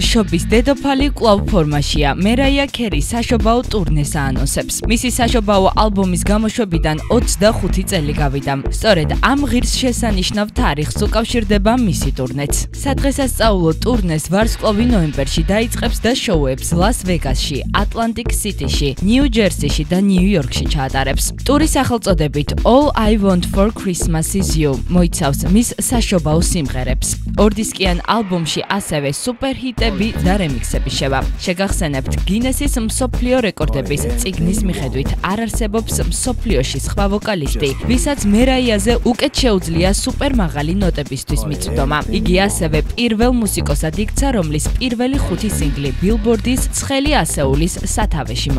შობის დედოფალი კლავ ფორმაშია. მერაია კერი საშობაო ტურნეს აანონსებს. მისი საშობაო ალბომის გამოშვებიდან 25 წელი გავიდა. სწორედ ამ ღირს შესანიშნავ თარიღს უკავშირდება მისი ტურნეც. სადღესასწაულო ტურნეს ვარსკვლავი ნოემბერში დაიწყებს და შოუებს ლას-ვეგასში, ატლანტიკ სიტიში, ნიუ-ჯერსიში და ნიუ-იორკში ჩაატარებს. ტურის სახელწოდებით All I Want for Christmas is You მოიცავს მის საშობაო სიმღერებს. ორდისკიან ალბომში ასევე სუპერჰიტები და რემიქსები შევა. შეგახსენებთ, გინესის მსოფლიო რეკორდების წიგნის მიხედვით არ არსებობს მსოფლიოში სხვა ვოკალისტი, ვისაც მერაიაზე უკეთ შეუძლია სუპერმაღალი ნოტებისთვის მიწვდომა. იგი ასევე პირველ მუსიკოსად იქცა, რომლის პირველი ხუთი სინგლი ბილბორდის ცხელი ასეულის სათავეში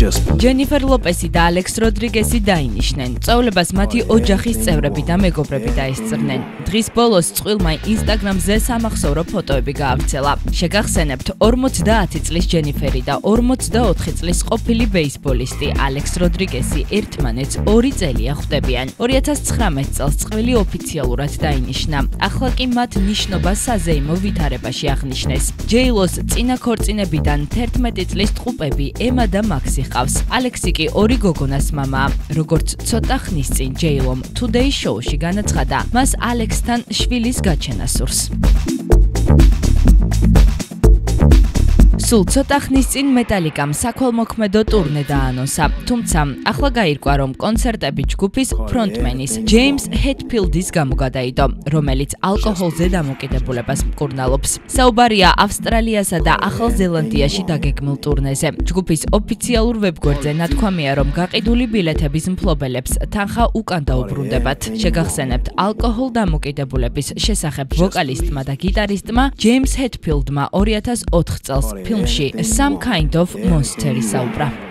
მოექცა. ჯენიფერ ლოპესი და ალექს როდრიგესი დაინიშნენ. წავლებას მათი ოჯახის წევრები და მეგობრები დაესწრნენ. დღის ბოლოს წყვილმა ინსტაგრამზე სამახსოვრო ფოტოები გააქცელა. შეგახსენებთ 50 წლის ჯენიფერი და 44 წლის ყოფილი ბეისბოლისტი ალექს როდრიგესი ერთმანეთს 2 წელია ხვდებიან. 2019 წელს წყვილი ოფიციალურად დაინიშნა. ახლა კი მათ ნიშნობა საზეიმო ვითარებაში აღნიშნეს. ჯეილოს წინა ქორწინებიდან 11 წლის ტყუპები ემა და მაქსი ჰყავს. ალექსი კი ორი გოგონას მამაა. როგორც ცოტა ხნის წინ ჯეილომ Today Show-ში განაცხადა, მას ალექსთან შვილის გაჩენა სურს. სულ ცოტა ხნის წინ მეტალიკამ საქველმოქმედო ტურნე დაანონსა, თუმცა ახლა გაირკვა, რომ კონცერტები ჯგუფის ფრონტმენის ჯეიმს ჰეტფილდის გამო გადაიდო, რომელიც ალკოჰოლზე დამოკიდებულებას მკურნალობს. საუბარია ავსტრალიასა და ახალ ზელანდიაში დაგეგმილ ტურნეზე. ჯგუფის ოფიციალურ ვებგვერდზე ნათქვამია, რომ გაყიდული ბილეთების მფლობელებს თანხა უკან დაუბრუნდებათ. შეგახსენებთ, ალკოჰოლ დამოკიდებულების შესახებ ვოკალისტმა და გიტარისტმა ჯეიმს ჰეტფილდმა 2004 წელს ფილმ ფილმში Some Kind of Monster-ი საუბრა.